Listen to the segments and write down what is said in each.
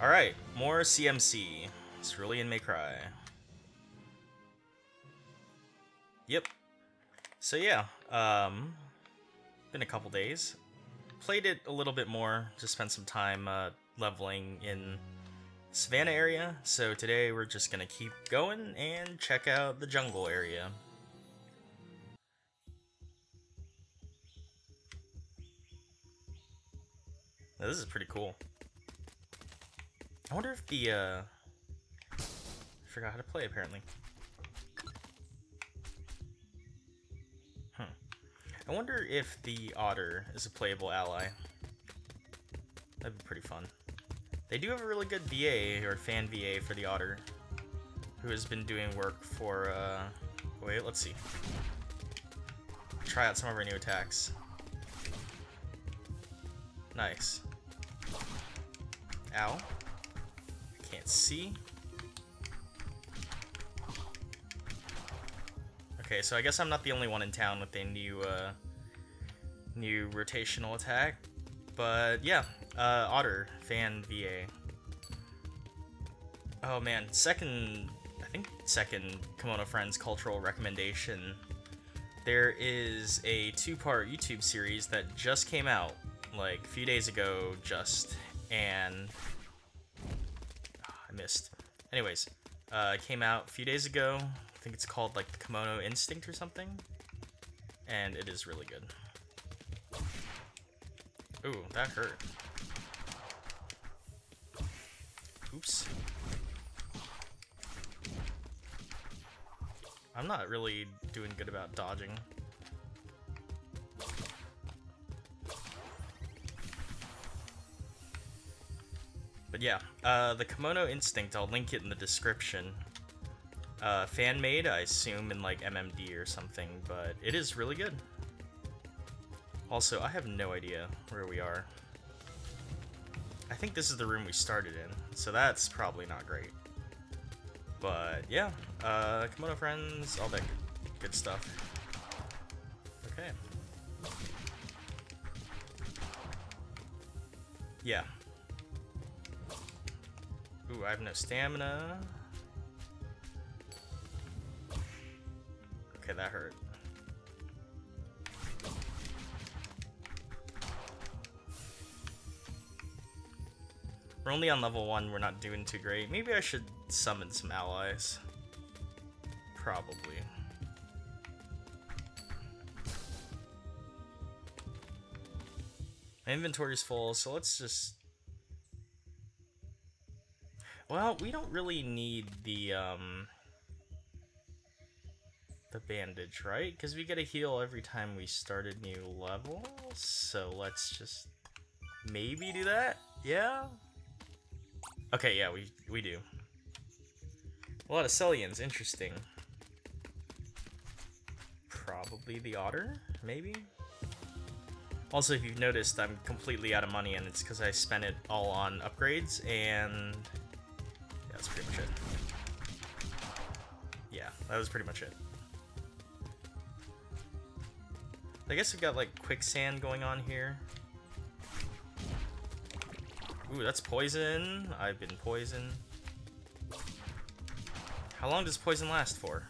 Alright, more CMC. Cerulean May Cry. Yep. So yeah, um, been a couple days. Played it a little bit more, just spent some time uh, leveling in Savannah area. So today we're just gonna keep going and check out the jungle area. This is pretty cool. I wonder if the, uh... I forgot how to play, apparently. Hmm. I wonder if the otter is a playable ally. That'd be pretty fun. They do have a really good VA, or fan VA for the otter, who has been doing work for, uh... Wait, let's see. Try out some of our new attacks. Nice. Ow. Can't see. Okay, so I guess I'm not the only one in town with a new, uh, new rotational attack. But yeah, uh, Otter, fan VA. Oh man, second, I think second Kemono Friends cultural recommendation. There is a two-part YouTube series that just came out, like a few days ago just, and missed. Anyways, uh, came out a few days ago. I think it's called like the Kemono Instinct or something, and it is really good. Ooh, that hurt. Oops. I'm not really doing good about dodging. But yeah, uh, the Kemono Instinct, I'll link it in the description. Uh, fan made, I assume, in like MMD or something, but it is really good. Also, I have no idea where we are. I think this is the room we started in, so that's probably not great. But yeah, uh, Kemono friends, all that good stuff. Okay. Yeah, I have no stamina. Okay, that hurt. We're only on level 1, we're not doing too great. Maybe I should summon some allies. Probably. My inventory's full, so let's just well, we don't really need the, um... The bandage, right? Because we get a heal every time we start a new level, so let's just maybe do that? Yeah? Okay, yeah, we, we do. A lot of Celliens, interesting. Probably the Otter, maybe? Also, if you've noticed, I'm completely out of money, and it's because I spent it all on upgrades, and that's pretty much it. Yeah, that was pretty much it. I guess we've got like quicksand going on here. Ooh, that's poison. I've been poisoned. How long does poison last for?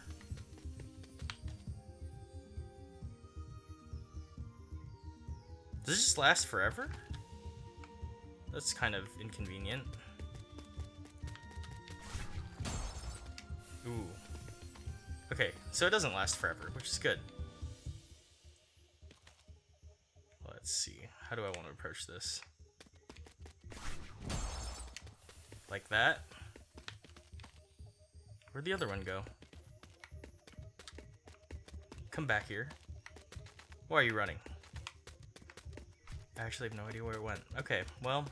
Does it just last forever? That's kind of inconvenient. Ooh. Okay, so it doesn't last forever, which is good. Let's see. How do I want to approach this? Like that? Where'd the other one go? Come back here. Why are you running? I actually have no idea where it went. Okay, well,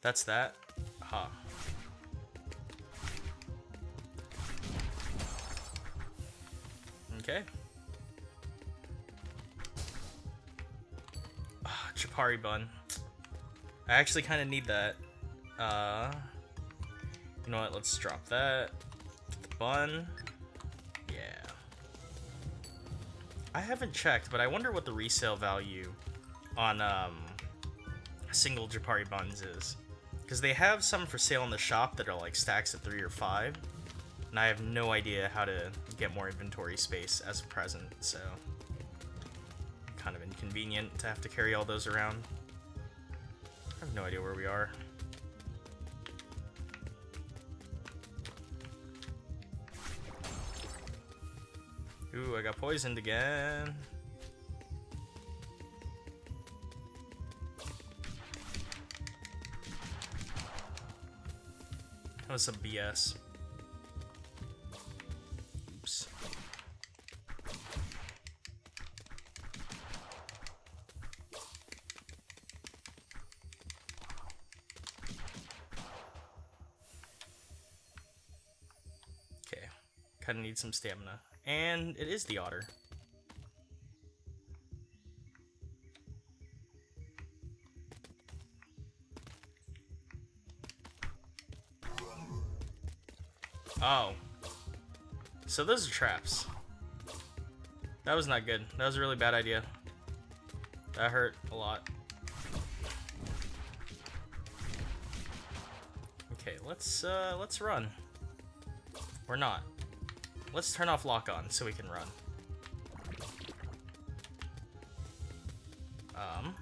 that's that. Aha. Okay. Oh, Japari bun. I actually kind of need that. Uh, you know what? Let's drop that. Get the bun. Yeah. I haven't checked, but I wonder what the resale value on um, single Japari buns is. Because they have some for sale in the shop that are like stacks of three or five. And I have no idea how to get more inventory space as a present, so... Kind of inconvenient to have to carry all those around. I have no idea where we are. Ooh, I got poisoned again. That was some BS. Some stamina. And it is the otter. Oh. So those are traps. That was not good. That was a really bad idea. That hurt a lot. Okay, let's uh let's run. Or not. Let's turn off lock on so we can run. Um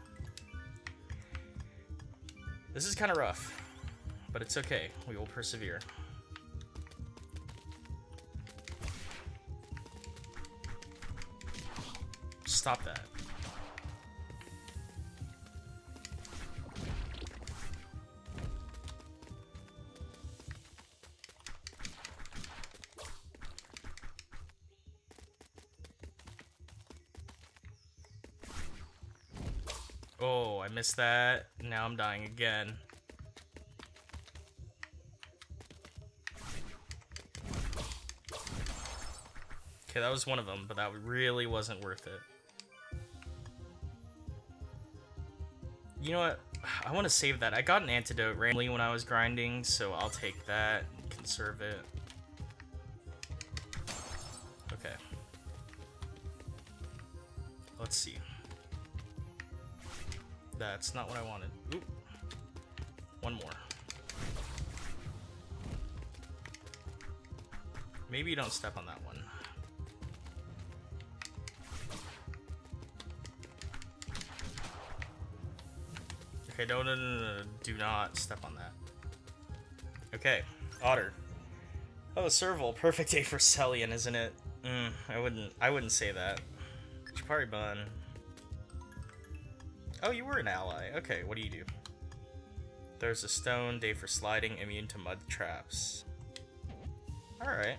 This is kind of rough, but it's okay. We will persevere. Stop that. Missed that. Now I'm dying again. Okay, that was one of them, but that really wasn't worth it. You know what? I want to save that. I got an antidote randomly when I was grinding, so I'll take that, and conserve it. Okay. Let's see. That's not what I wanted. Oop. One more. Maybe you don't step on that one. Okay, no, no, no, no, do not step on that. Okay, otter. Oh, serval, perfect day for Cellien, isn't it? Mm, I wouldn't, I wouldn't say that. Japari bun. Oh, you were an ally. Okay, what do you do? There's a stone, day for sliding, immune to mud traps. Alright.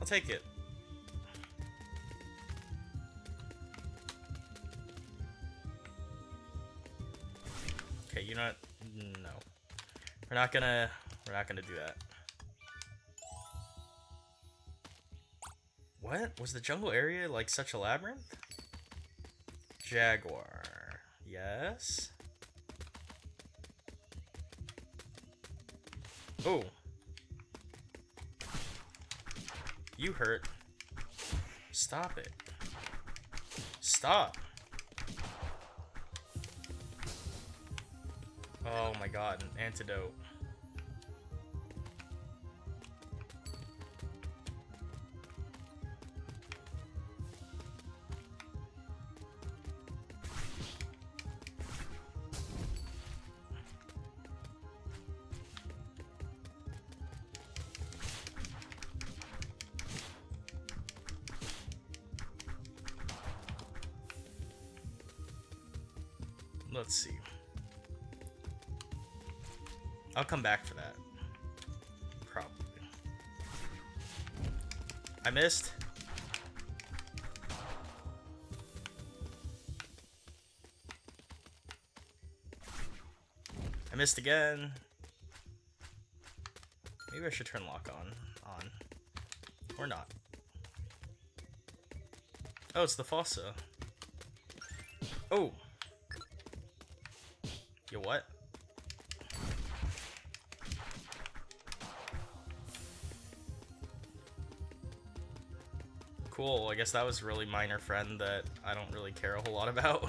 I'll take it. Okay, you know what? No. We're not gonna we're not gonna do that. What? Was the jungle area like such a labyrinth? Jaguar. Yes. Oh. You hurt. Stop it. Stop. Oh my god, an antidote. Let's see. I'll come back for that. Probably. I missed. I missed again. Maybe I should turn lock on. On. Or not. Oh, it's the fossa. Oh! guess that was really minor friend that I don't really care a whole lot about.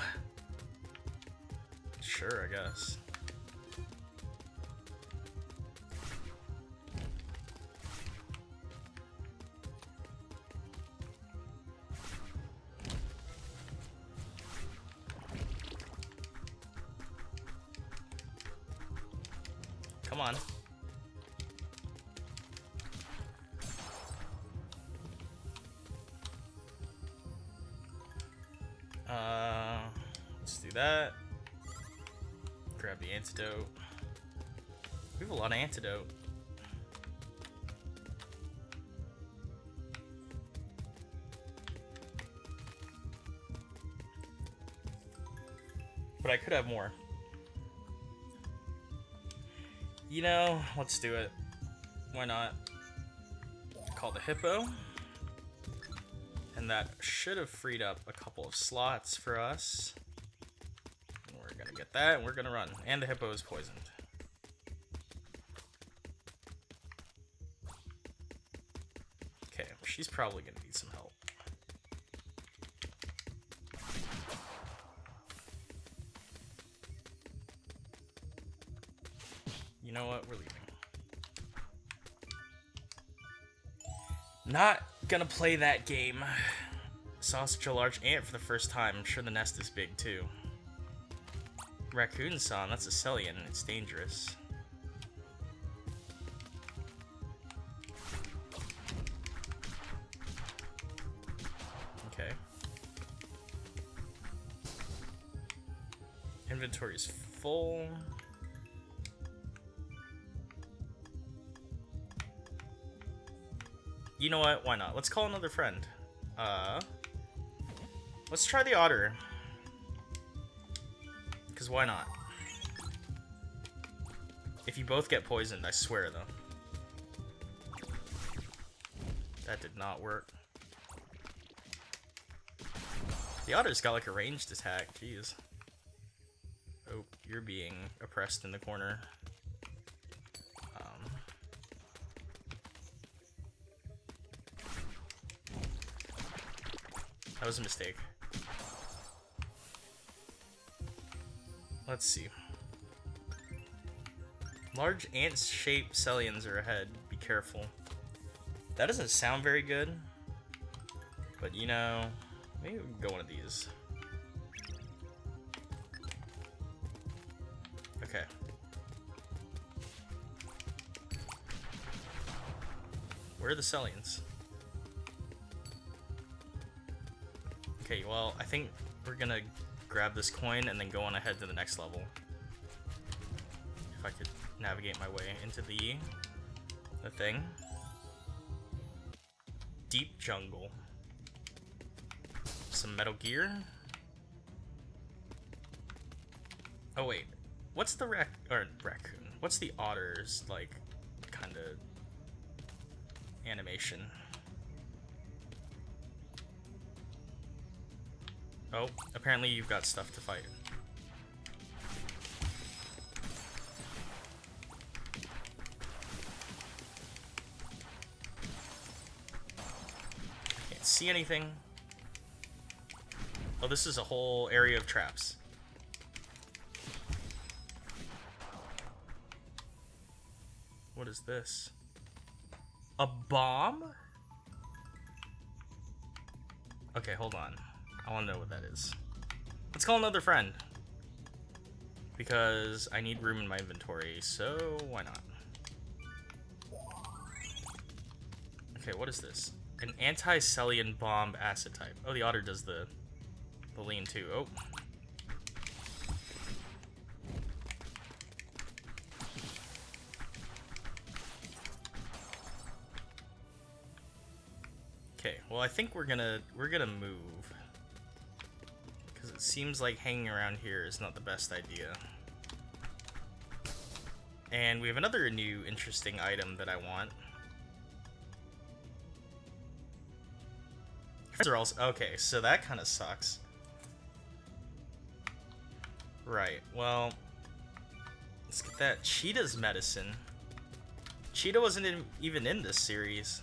sure, I guess. Come on. Antidote. We have a lot of antidote. But I could have more. You know, let's do it. Why not? Call the hippo. And that should have freed up a couple of slots for us. Get that, and we're gonna run. And the hippo is poisoned. Okay, she's probably gonna need some help. You know what? We're leaving. Not gonna play that game. Saw such a large ant for the first time. I'm sure the nest is big too. Raccoon song, that's a Cellien. And it's dangerous. Okay. Inventory is full. You know what? Why not? Let's call another friend. Uh, let's try the otter. Because why not? If you both get poisoned, I swear though. That did not work. The otter's got like a ranged attack, jeez. Oh, you're being oppressed in the corner. Um, that was a mistake. Let's see. Large ant-shaped Celliens are ahead. Be careful. That doesn't sound very good. But you know, maybe we can go one of these. Okay. Where are the Celliens? Okay, well, I think we're gonna grab this coin and then go on ahead to the next level. If I could navigate my way into the the thing. Deep jungle. Some Metal Gear. Oh wait, what's the rac or raccoon? What's the otter's like kind of animation? Oh, apparently you've got stuff to fight. I can't see anything. Oh, this is a whole area of traps. What is this? A bomb? Okay, hold on. I want to know what that is. Let's call another friend. Because I need room in my inventory, so why not? Okay, what is this? An anti-Cellien bomb acid type. Oh, the otter does the, the lean too. Oh. Okay, well I think we're gonna we're gonna move. Because it seems like hanging around here is not the best idea. And we have another new interesting item that I want. Are also okay, so that kind of sucks. Right, well, let's get that. Cheetah's medicine. Cheetah wasn't in, even in this series.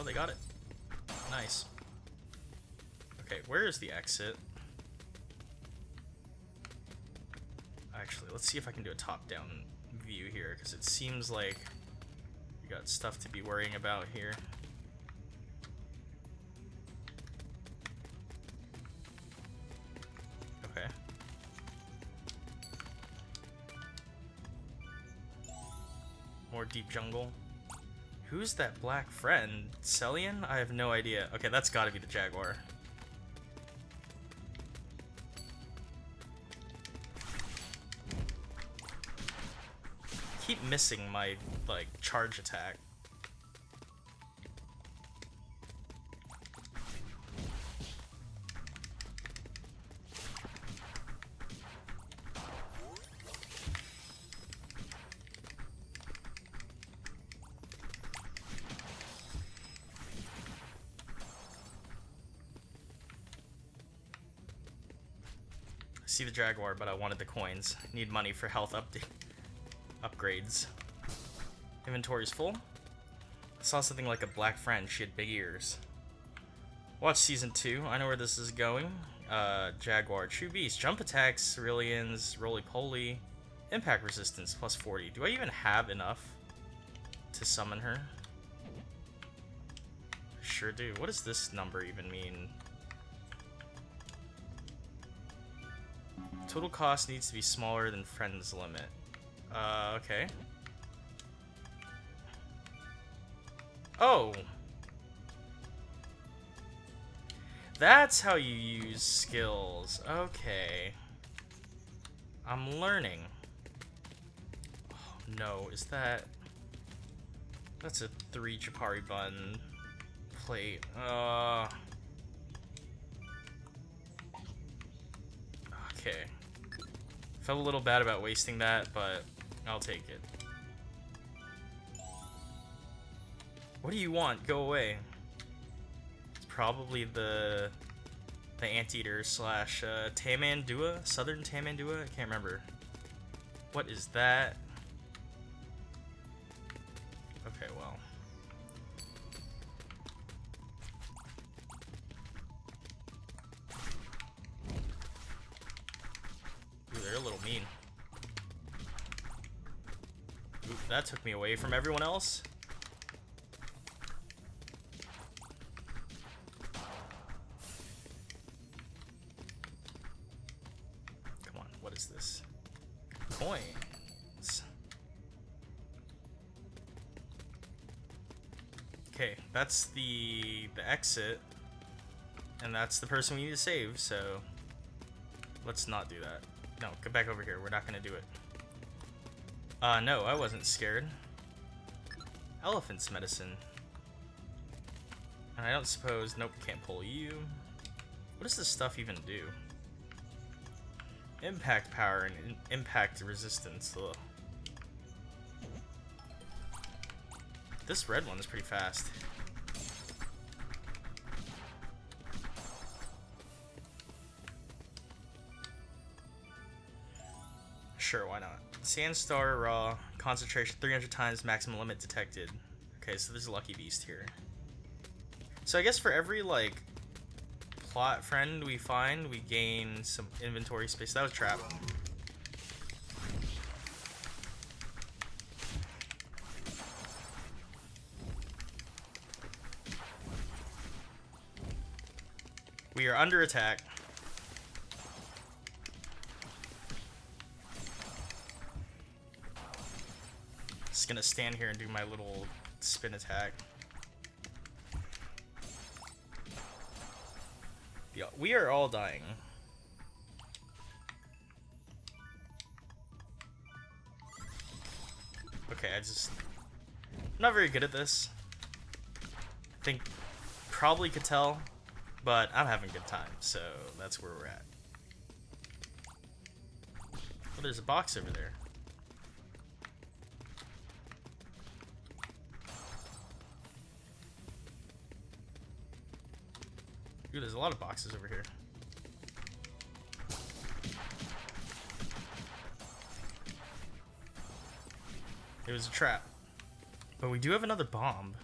Oh, they got it. Nice. Okay, where is the exit? Actually, let's see if I can do a top-down view here, because it seems like we got stuff to be worrying about here. Okay. More deep jungle. Who's that black friend? Cellien? I have no idea. Okay, that's gotta be the Jaguar. Keep missing my, like, charge attack. See the Jaguar, but I wanted the coins. Need money for health update upgrades. Inventory's full. I saw something like a black friend. She had big ears. Watch season two. I know where this is going. Uh, Jaguar, True Beast, Jump Attacks, Ceruleans, Roly Poly, Impact Resistance plus 40. Do I even have enough to summon her? Sure do. What does this number even mean? Total cost needs to be smaller than friend's limit. Uh, okay. Oh! That's how you use skills. Okay. I'm learning. Oh, no, is that... That's a three Japari bun plate. Uh... Okay. Felt a little bad about wasting that, but I'll take it. What do you want? Go away. It's probably the the anteater slash uh, Tamandua, Southern Tamandua. I can't remember. What is that? A little mean. Ooh, that took me away from everyone else. Come on, what is this? Coins. Okay, that's the the exit. And that's the person we need to save, so let's not do that. No, get back over here. We're not gonna do it. Uh, no, I wasn't scared. Elephant's medicine. And I don't suppose... Nope, can't pull you. What does this stuff even do? Impact power and impact resistance. Ugh. This red one is pretty fast. Sure, why not? Sandstar Raw, concentration 300 times maximum limit detected. Okay, so there's a Lucky Beast here. So I guess for every, like, plot friend we find, we gain some inventory space. That was trap. We are under attack. Gonna stand here and do my little spin attack. Yeah, we are all dying. Okay, I just... I'm not very good at this. I think probably could tell, but I'm having a good time, so that's where we're at. Oh, there's a box over there. There's a lot of boxes over here. It was a trap. But we do have another bomb.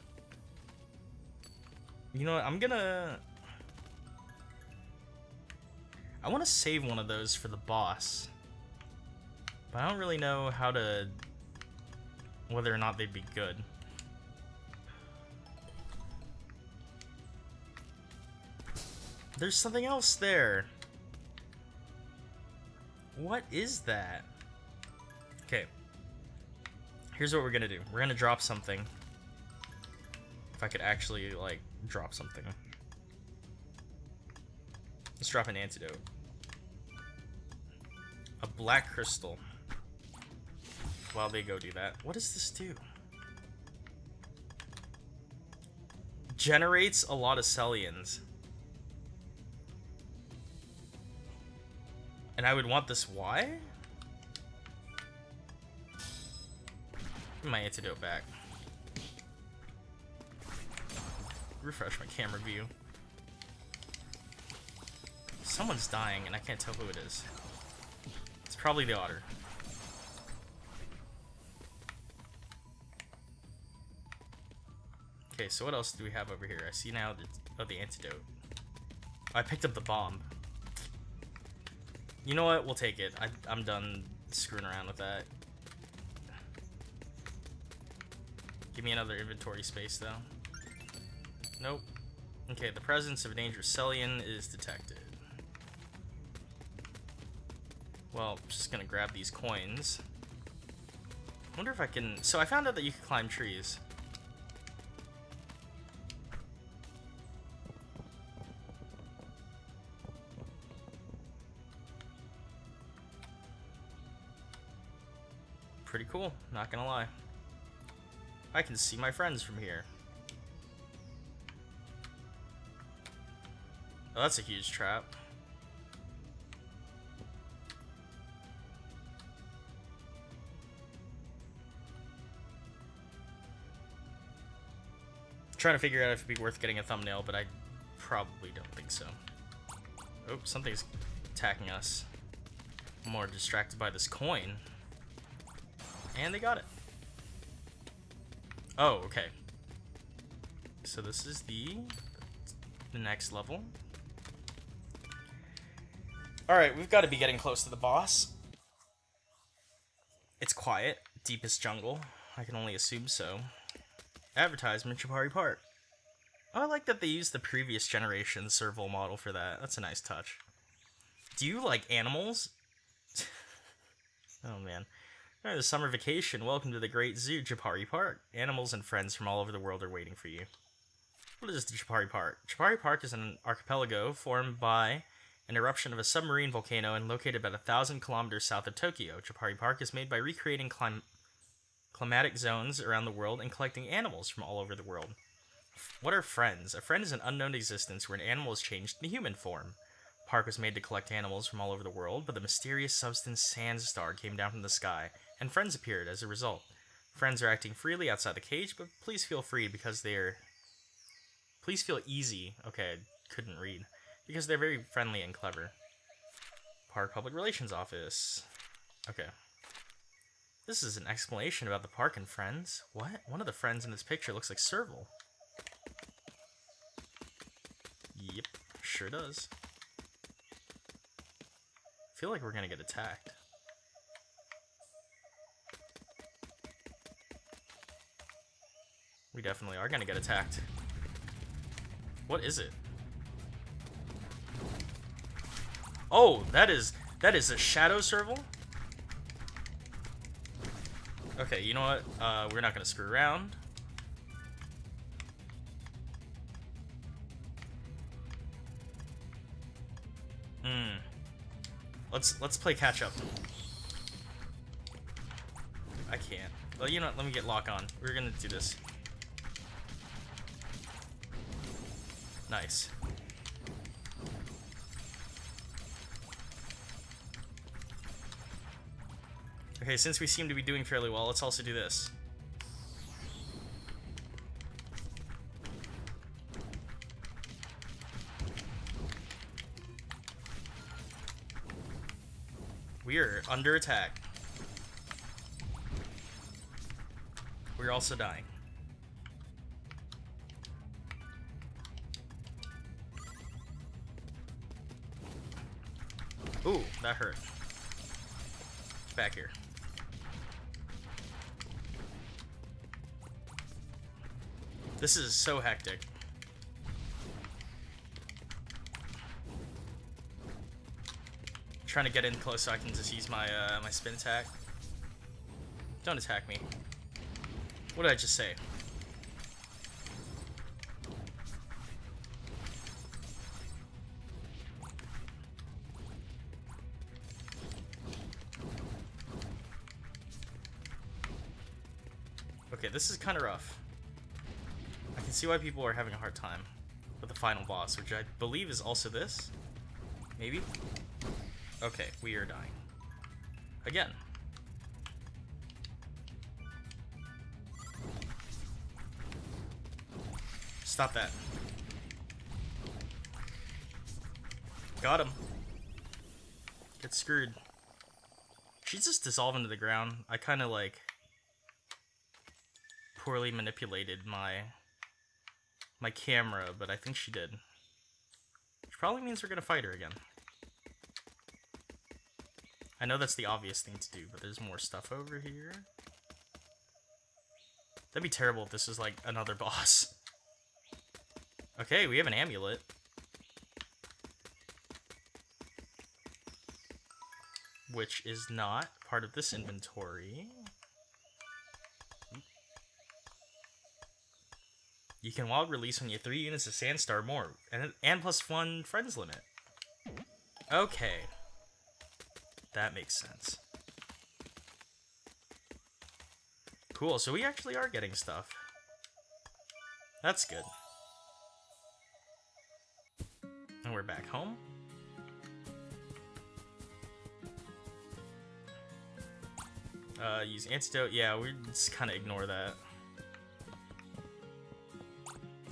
You know what? I'm gonna... I want to save one of those for the boss. But I don't really know how to... Whether or not they'd be good. There's something else there. What is that? Okay. Here's what we're gonna do. We're gonna drop something. If I could actually, like, drop something. Let's drop an antidote. A black crystal. While they go do that. What does this do? Generates a lot of Celliens. And I would want this why? my antidote back. Refresh my camera view. Someone's dying and I can't tell who it is. It's probably the otter. Okay, so what else do we have over here? I see now the, oh, the antidote. Oh, I picked up the bomb. You know what? We'll take it. I, I'm done screwing around with that. Give me another inventory space, though. Nope. Okay, the presence of a dangerous Cellien is detected. Well, I'm just gonna grab these coins. wonder if I can... So I found out that you can climb trees. Cool, not gonna lie. I can see my friends from here. Oh, that's a huge trap. trying to figure out if it'd be worth getting a thumbnail, but I probably don't think so. Oh, something's attacking us. I'm more distracted by this coin. And they got it. Oh, okay. So this is the the next level. Alright, we've got to be getting close to the boss. It's quiet. Deepest jungle. I can only assume so. Advertisement, Japari Park. Oh, I like that they used the previous generation serval model for that. That's a nice touch. Do you like animals? oh man. The summer vacation. Welcome to the great zoo, Japari Park. Animals and friends from all over the world are waiting for you. What is the Japari Park? Japari Park is an archipelago formed by an eruption of a submarine volcano and located about a thousand kilometers south of Tokyo. Japari Park is made by recreating clim climatic zones around the world and collecting animals from all over the world. What are friends? A friend is an unknown existence where an animal is changed into human form. Park was made to collect animals from all over the world, but the mysterious substance Sandstar came down from the sky and friends appeared as a result. Friends are acting freely outside the cage, but please feel free because they're. Please feel easy. Okay, I couldn't read. Because they're very friendly and clever. Park Public Relations Office. Okay. This is an explanation about the park and friends. What? One of the friends in this picture looks like Serval. Yep, sure does. Feel like we're gonna get attacked. We definitely are gonna get attacked. What is it? Oh, that is that is a shadow serval. Okay, you know what? Uh, we're not gonna screw around. Hmm. Let's let's play catch up. I can't. Well, you know what? Let me get lock on. We're gonna do this. Nice. Okay, since we seem to be doing fairly well, let's also do this. We are under attack. We're also dying. Ooh, that hurt. Back here. This is so hectic. Trying to get in close so I can just use my uh, my spin attack. Don't attack me. What did I just say? This is kind of rough. I can see why people are having a hard time with the final boss, which I believe is also this. Maybe? Okay, we are dying. Again. Stop that. Got him. Get screwed. She's just dissolving to the ground. I kind of like poorly manipulated my my camera, but I think she did. Which probably means we're gonna fight her again. I know that's the obvious thing to do, but there's more stuff over here. That'd be terrible if this is like another boss. Okay, we have an amulet. Which is not part of this inventory. You can wild release when you three units of Sandstar more, and, and plus one friends limit. Okay. That makes sense. Cool, so we actually are getting stuff. That's good. And we're back home. Uh, use antidote. Yeah, we just kind of ignore that.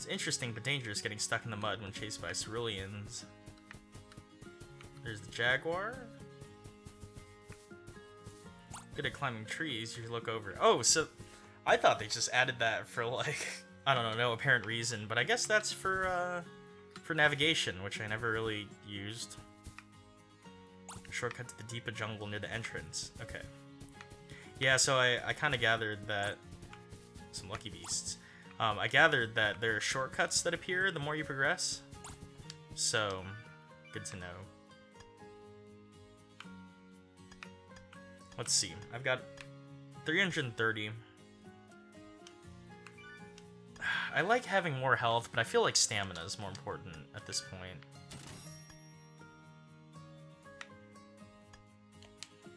It's interesting but dangerous getting stuck in the mud when chased by ceruleans. There's the jaguar. Good at climbing trees, you look over. Oh, so I thought they just added that for like, I don't know, no apparent reason, but I guess that's for, uh, for navigation, which I never really used. Shortcut to the deeper jungle near the entrance. Okay. Yeah, so I, I kind of gathered that... Some lucky beasts. Um, I gathered that there are shortcuts that appear the more you progress. So, good to know. Let's see. I've got 330. I like having more health, but I feel like stamina is more important at this point.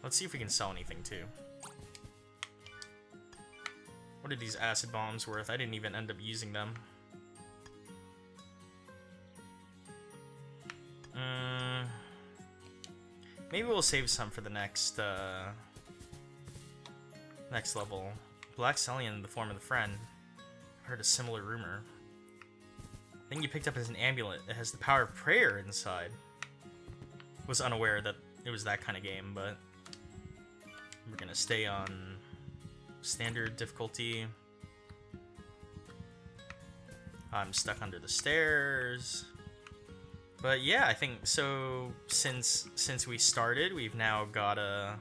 Let's see if we can sell anything, too. What are these acid bombs worth? I didn't even end up using them. Mm, maybe we'll save some for the next, uh, next level. Black Cellien in the form of the friend. I've heard a similar rumor. Thing you picked up as an amulet. It has the power of prayer inside. Was unaware that it was that kind of game, but we're gonna stay on standard difficulty. I'm stuck under the stairs. But yeah, I think so since since we started, we've now got a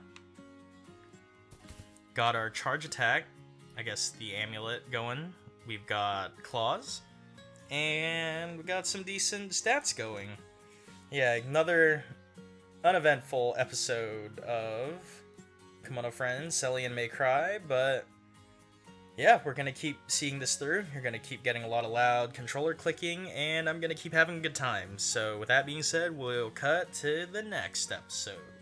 got our charge attack, I guess the amulet going. We've got claws and we got some decent stats going. Yeah, another uneventful episode of Kemono Friends, Cellien May Cry, but yeah, we're gonna keep seeing this through. You're gonna keep getting a lot of loud controller clicking, and I'm gonna keep having a good time. So, with that being said, we'll cut to the next episode.